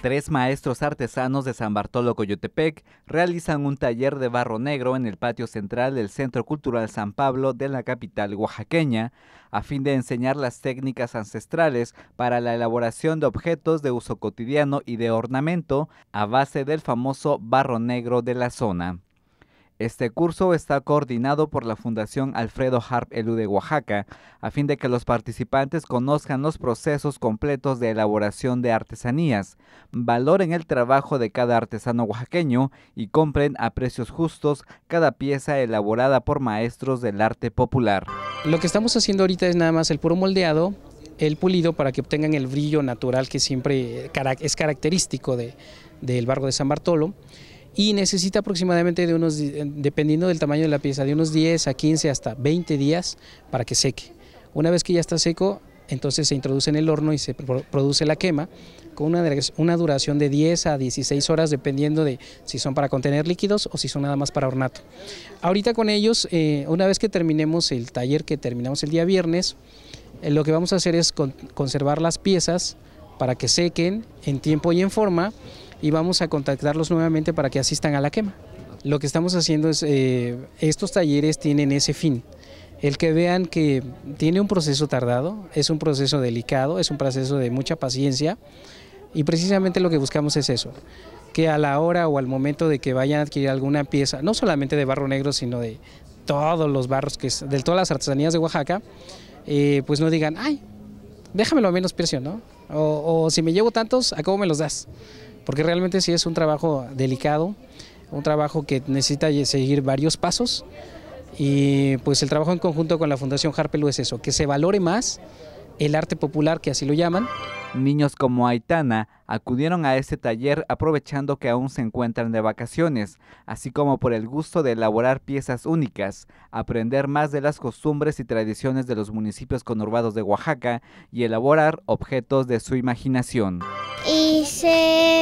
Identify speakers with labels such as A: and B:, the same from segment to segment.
A: Tres maestros artesanos de San Bartolo Coyotepec realizan un taller de barro negro en el patio central del Centro Cultural San Pablo de la capital oaxaqueña, a fin de enseñar las técnicas ancestrales para la elaboración de objetos de uso cotidiano y de ornamento a base del famoso barro negro de la zona. Este curso está coordinado por la Fundación Alfredo Harp Elú de Oaxaca, a fin de que los participantes conozcan los procesos completos de elaboración de artesanías, valoren el trabajo de cada artesano oaxaqueño y compren a precios justos cada pieza elaborada por maestros del arte popular.
B: Lo que estamos haciendo ahorita es nada más el puro moldeado, el pulido para que obtengan el brillo natural que siempre es característico del barro de San Bartolo y necesita aproximadamente de unos, dependiendo del tamaño de la pieza, de unos 10 a 15 hasta 20 días para que seque. Una vez que ya está seco, entonces se introduce en el horno y se produce la quema con una, duración de 10 a 16 horas dependiendo de si son para contener líquidos o si son nada más para ornato. Ahorita con ellos, eh, una vez que terminemos el taller que terminamos el día viernes, eh, lo que vamos a hacer es conservar las piezas para que sequen en tiempo y en forma y vamos a contactarlos nuevamente para que asistan a la quema. Lo que estamos haciendo es, eh, estos talleres tienen ese fin, el que vean que tiene un proceso tardado, es un proceso delicado, es un proceso de mucha paciencia y precisamente lo que buscamos es eso, que a la hora o al momento de que vayan a adquirir alguna pieza, no solamente de barro negro, sino de todos los barros, que es, de todas las artesanías de Oaxaca, eh, pues no digan, ay, déjamelo a menos precio, ¿no? O, o si me llevo tantos, ¿a cómo me los das? Porque realmente sí es un trabajo delicado, un trabajo que necesita seguir varios pasos y pues el trabajo en conjunto con la Fundación Harpelu es eso, que se valore más el arte popular, que así lo llaman.
A: Niños como Aitana acudieron a este taller aprovechando que aún se encuentran de vacaciones, así como por el gusto de elaborar piezas únicas, aprender más de las costumbres y tradiciones de los municipios conurbados de Oaxaca y elaborar objetos de su imaginación.
C: Hice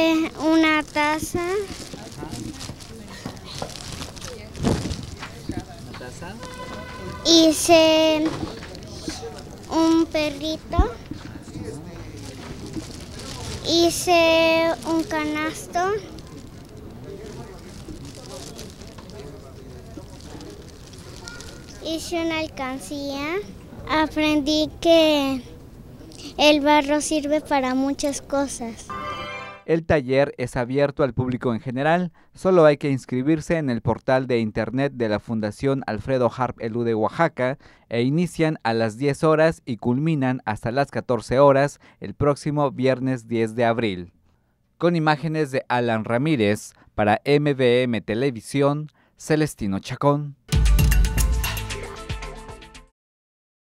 C: Hice un perrito. Hice un canasto. Hice una alcancía. Aprendí que el barro sirve para muchas cosas.
A: El taller es abierto al público en general, solo hay que inscribirse en el portal de internet de la Fundación Alfredo Harp Elú de Oaxaca e inician a las 10 horas y culminan hasta las 14 horas el próximo viernes 10 de abril. Con imágenes de Alan Ramírez para MBM Televisión, Celestino Chacón.